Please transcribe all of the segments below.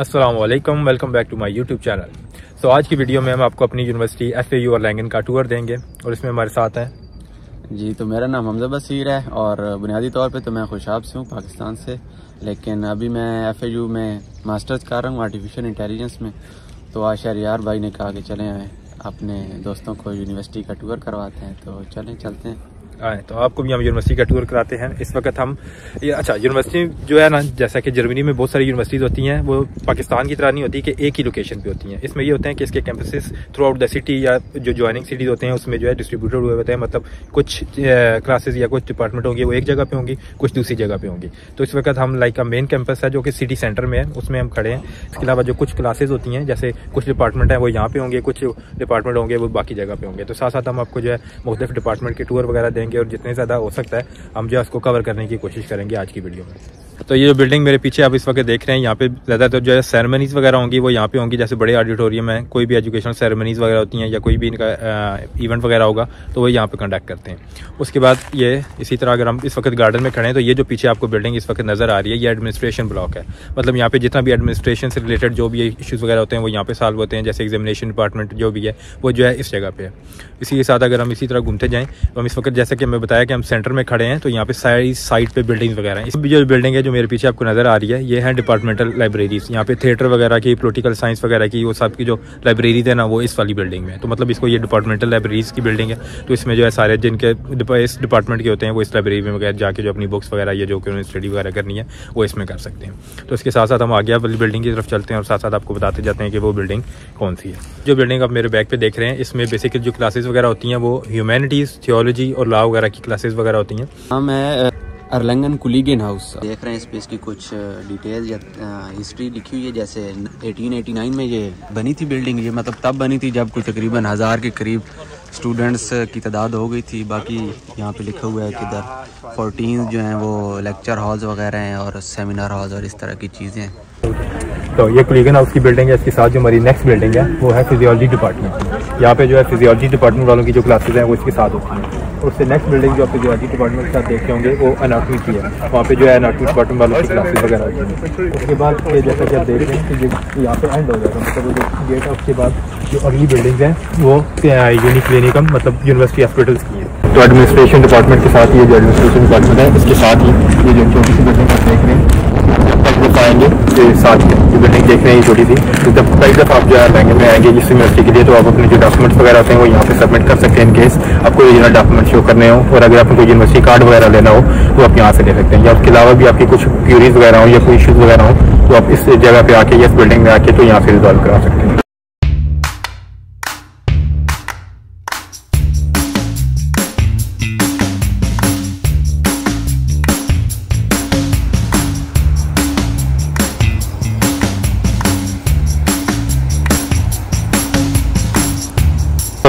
अस्सलाम वालेकुम back to my YouTube channel so आज की वीडियो में हम आपको अपनी यूनिवर्सिटी एफ़ और लैंगन का टूर देंगे और इसमें हमारे साथ हैं। जी तो मेरा नाम हमजा बसीर है और बुनियादी तौर पे तो मैं खुशाब से हूँ पाकिस्तान से, लेकिन अभी मैं एफएयू में मास्टर्स कर रहा हूँ आर्टिफिशियल इंटेलिजेंस में। तो आज शहरियार भाई ने कहा कि चलें, अपने दोस्तों को यूनिवर्सिटी का टूर करवाते हैं तो चलें, चलते हैं। आए तो आपको भी हम यूनिवर्सिटी का टूर कराते हैं। इस वक्त हम, ये अच्छा यूनिवर्सिटी जो है ना, जैसा कि जर्मनी में बहुत सारी यूनिवर्सिटीज़ होती हैं, वो पाकिस्तान की तरह नहीं होती, कि एक ही लोकेशन पे होती हैं। इसमें ये होते हैं कि इसके campuses throughout the city या जो ज्वाइनिंग सिटीज़ होते हैं, उसमें जो है डिस्ट्रीब्यूटेड हुए होते हैं। मतलब कुछ क्लासेज या कुछ डिपार्टमेंट होंगे, वो एक जगह पे होंगी, कुछ दूसरी जगह पे होंगी। तो इस वक्त हम लाइक का मेन कैंपस है, जो कि सिटी सेंटर में है, उसमें हम खड़े हैं। इसके अलावा जो कुछ क्लासेज होती हैं, जैसे कुछ डिपार्टमेंट हैं, वो यहाँ पे होंगे, कुछ डिपार्टमेंट होंगे, वो बाकी जगह पे होंगे। तो साथ साथ हम आपको जो है, मुख्तलिफ़ डिपार्टमेंट के टूर वगैरह देंगे और जितने ज़्यादा हो सकता है, हम जो है उसको कवर करने की कोशिश करेंगे आज की वीडियो में। तो ये जो बिल्डिंग मेरे पीछे आप इस वक्त देख रहे हैं, यहाँ पे ज़्यादातर तो जो है सेरेमनीज़ वगैरह होंगी, वो यहाँ पे होंगी। जैसे बड़े ऑडिटोरियम है, कोई भी एजुकेशनल सेरेमनीज़ वगैरह होती हैं या कोई भी इनका इवेंट वगैरह होगा तो वो यहाँ पे कंडक्ट करते हैं। उसके बाद ये, इसी तरह अगर हम इस वक्त गार्डन में खड़े हैं तो ये जो पीछे आपको बिल्डिंग इस वक्त नज़र आ रही है, ये एडमिनिस्ट्रेशन ब्लॉक है। मतलब यहाँ पे जितना भी एडमिनिस्ट्रेशन से रिलेटेड जो भी इशूज़ वगैरह होते हैं, वो यहाँ पे सॉल्व होते हैं। जैसे एग्जामिनेशन डिपार्टमेंट जो भी है, वो जो है इस जगह पे है। इसी के साथ अगर हम इसी तरह घूमते जाएँ तो हम इस वक्त, जैसे कि मैं बताया कि हम सेंटर में खड़े हैं तो यहाँ पे सारी साइड पे बिल्डिंग वगैरह है। इस जो बिल्डिंग है, जो मेरे पीछे आपको नज़र आ रही है, ये है डिपार्टमेंटल लाइब्रेरीज यहाँ पे थिएटर वगैरह की पोलिटिकल साइंस वगैरह की, वो सब की जो लाइब्रेरीज है ना, वो इस वाली बिल्डिंग में तो मतलब इसको ये डिपार्टमेंटल लाइब्रेरीज की बिल्डिंग है। तो इसमें जो है सारे जिनके इस डिपार्टमेंट के होते हैं, वो इस लाइब्रेरी में वगैरह जाके जो अपनी बुक्स वगैरह, या जो कि उन्हें स्टडी वगैरह करनी है, वो इसमें कर सकते हैं। तो इसके साथ साथ हम आगे वाली बिल्डिंग की तरफ़ चलते हैं और साथ साथ आपको बताते जाते हैं कि वो बिल्डिंग कौन सी है। जो बिल्डिंग आप मेरे बैग पे देख रहे हैं, इसमें बेसिकली जो क्लासेस वगैरह होती हैं, वो ह्यूमैनिटीज़ थियोलॉजी और लॉ वगैरह की क्लासेस वगैरह होती हैं। हाँ मैं अरलंगन कुलीगन हाउस देख रहे हैं इस पे इसकी कुछ डिटेल्स या हिस्ट्री लिखी हुई है जैसे 1889 में ये बनी थी बिल्डिंग ये मतलब तब बनी थी जब कोई तकरीबन हज़ार के करीब स्टूडेंट्स की तादाद हो गई थी। बाकी यहाँ पे लिखा हुआ है कि इधर फोर्टीन जो हैं वो लेक्चर हॉल्स वगैरह हैं और सेमिनार हॉल्स और इस तरह की चीज़ें हैं। तो ये कुलीगन हाउस की बिल्डिंग है इसके साथ जो हमारी नेक्स्ट बिल्डिंग है वो है फिजियोलॉजी डिपार्टमेंट यहाँ पे जो है फिजियोलॉजी डिपार्टमेंट वालों की जो क्लासेज हैं वो इसके साथ होती हैं। उससे नेक्स्ट बिल्डिंग जो आप फिजियोलॉजी डिपार्टमेंट के साथ देख होंगे, वो अनाटमी की है। वहाँ पे जो है अनाटमी डिपार्टमेंट वालों की क्लासेस वगैरह होती हैं। उसके बाद ये जैसा कि आप देख रहे हैं कि यहाँ पे एंड हो जाएगा। मतलब जो गेट है, उसके बाद जो अगली बिल्डिंग है, वो यूनिक क्लिनिकम मतलब यूनिवर्सिटी हॉस्पिटल की है। तो एडमिनिस्ट्रेशन डिपार्टमेंट के साथ ये जो एडमिनिस्ट्रेशन डिपार्टमेंट है, इसके साथ ही ये जो छोटी सी बिल्डिंग आप देख रहे हैं जब पाएँगे तो साथ जो बिल्डिंग देख रहे हैं छोटी सी तो जब कई दफ़ा आप जो है बैंक में आएँगे जिस यूनिवर्सिटी के लिए तो आप अपने जो डॉक्यूमेंट्स वगैरह होते हैं वो यहाँ पे सबमिट कर सकते हैं इन केस आपको ओरिजिनल डॉक्यूमेंट शो करने हो और अगर आपको यूनिवर्सिटी कार्ड वगैरह लेना हो तो आप यहाँ से ले सकते हैं या उसके अलावा भी आपकी कुछ क्यूरीज वगैरह हो या कोई इशूज़ वगैरह हो तो आप इस जगह पे आके या इस बिल्डिंग में आके तो यहाँ से रिजॉल्व करा सकते हैं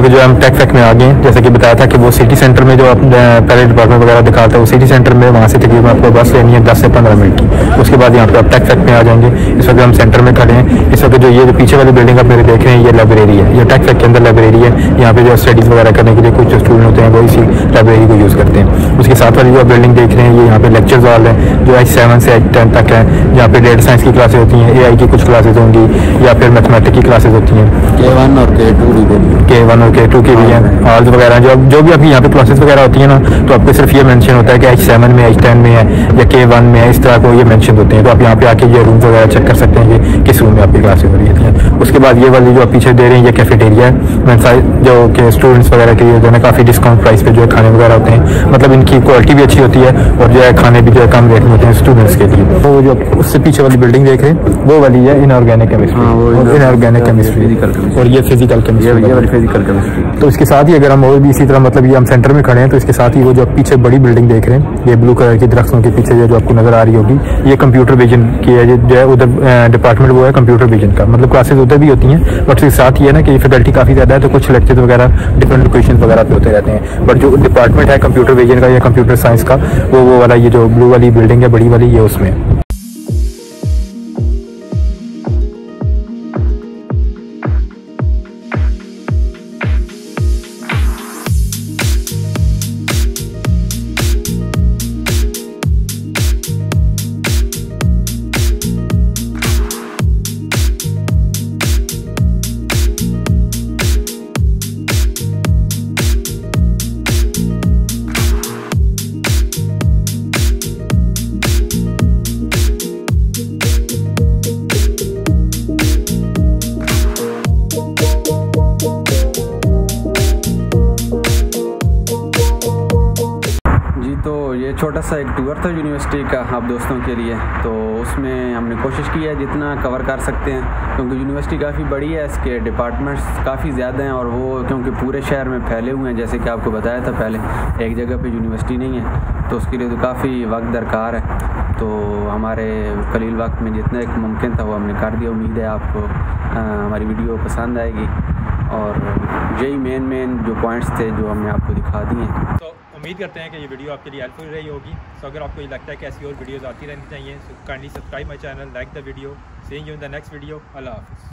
तो जो हम टेक फैक में आ गए जैसे कि बताया था कि वो सिटी सेंटर में जो पहले डिपार्टमेंट वगैरह दिखाता है वो सिटी सेंटर में वहाँ से तकरीबन आपको बस लेनी है दस से पंद्रह मिनट की। उसके बाद यहाँ पे आप टेक फैक में आ जाएँगे। इस वक्त हम सेंटर में खड़े हैं। इस वक्त जो ये जो पीछे वाली बिल्डिंग आप मेरे देख रहे हैं ये लाइब्रेरी है। ये टेक फैक के अंदर लाइब्रेरी है। यहाँ पे जो स्टडीज़ वगैरह करने के लिए कुछ स्टूडेंट होते हैं वो इसी लाइब्रेरी को यूज़ करते हैं। उसके साथ वाली जो बिल्डिंग देख रहे हैं ये यहाँ पे लेक्चर हॉल है जो एच सेवन से एच टेन तक है। यहाँ पे डेटा साइंस की क्लासेज होती हैं ए की कुछ क्लासेज होंगी या फिर मैथमेटिक की क्लासेज होती हैं। के वन और के टू के वन और के टू के भी हैं। हॉल्स वगैरह जो जो भी आपकी यहाँ पे क्लासेस वगैरह होती है ना तो आपको सिर्फ़ ये मेंशन होता है कि एच सेवन में एच टेन में है या के वन में है इस तरह को ये मेंशन होते हैं। तो आप यहाँ पे आके ये रूम वगैरह चेक कर सकते हैं कि किस रूम में आपकी क्लासेस हो रही है। उसके बाद ये वाली जो आप पीछे दे रहे हैं ये कैफेटेरिया है। जो कि स्टूडेंट्स वगैरह के लिए जो है काफ़ी डिस्काउंट प्राइस पर जो है खाने वगैरह होते हैं। मतलब इनकी क्वालिटी भी अच्छी होती है और जो है खाने भी जो है कम रेट में होते हैं स्टूडेंट्स के लिए। तो जो उससे पीछे वाली बिल्डिंग देख रहे हैं वो वाली है इनऑर्गेनिक केमिस्ट्री इनऑर्गेनिक केमिस्ट्री और ये फ़िज़िकल केमिस्ट्री फ़िज़िकल केमिस्ट्री तो इसके साथ ही अगर हम और भी इसी तरह मतलब ये हम सेंटर में खड़े हैं तो इसके साथ ही वो जो आप पीछे बड़ी बिल्डिंग देख रहे हैं, ये ब्लू कलर की दरख्तों के पीछे जो आपको नज़र आ रही होगी, ये कंप्यूटर विजन की है जो है उधर डिपार्टमेंट वो है कंप्यूटर विजन का। मतलब क्लासेज उधर भी होती हैं बट इसके साथ ही है ना कि फैकल्टी काफ़ी ज़्यादा है तो कुछ लेक्चर वगैरह डिफरेंट लोकेशन वगैरह पे होते रहते हैं। बट जो डिपार्टमेंट है कंप्यूटर विजन का या कंप्यूटर साइंस का, वो वो वाला ये जो ब्लू वाली बिल्डिंग है, बड़ी वाली, ये उसमें छोटा सा एक टूर था यूनिवर्सिटी का आप दोस्तों के लिए। तो उसमें हमने कोशिश की है जितना कवर कर सकते हैं, क्योंकि यूनिवर्सिटी काफ़ी बड़ी है, इसके डिपार्टमेंट्स काफ़ी ज़्यादा हैं और वो क्योंकि पूरे शहर में फैले हुए हैं, जैसे कि आपको बताया था पहले, एक जगह पे यूनिवर्सिटी नहीं है तो उसके लिए तो काफ़ी वक्त दरकार है। तो हमारे कलील वक्त में जितना एक मुमकिन था वो हमने कर दिया। उम्मीद है आपको हमारी वीडियो पसंद आएगी। और यही मेन मेन जो पॉइंट्स थे जो हमने आपको दिखा दिए तो उम्मीद करते हैं कि ये वीडियो आपके लिए हेल्पफुल रही होगी। सो अगर आपको ये लगता है कि ऐसी और वीडियोज़ आती रहनी चाहिए so kindly subscribe my channel like the video saying you in the next video अल्लाह हाफिज़।